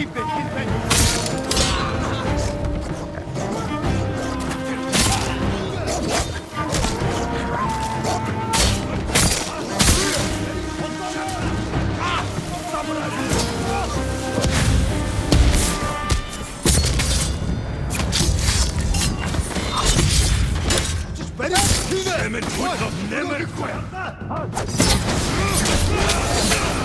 Keep it! Nemmen, Nemmen, Nemmen, Nemmen, Nemmen, Nemmen, Nemmen,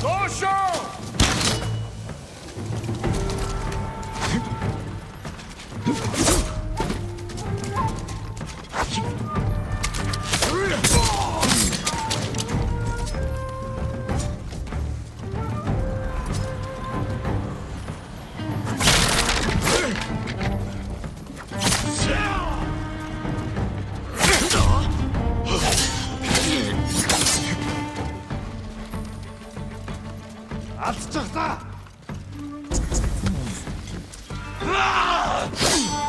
Torture! алдчихлаа. Аа!